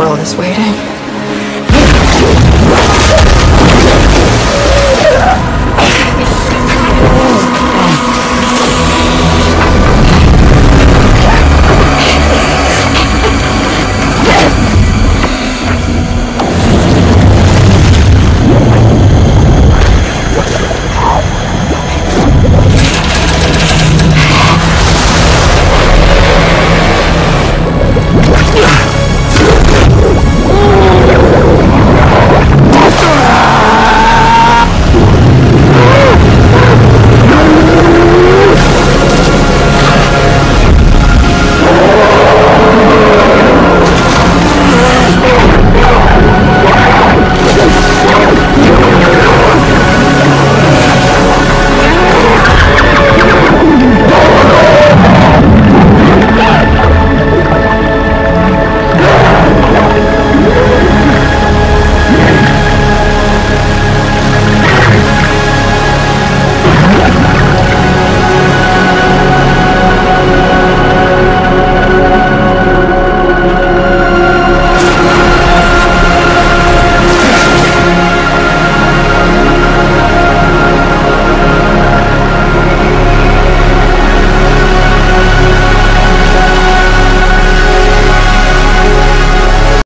world is waiting.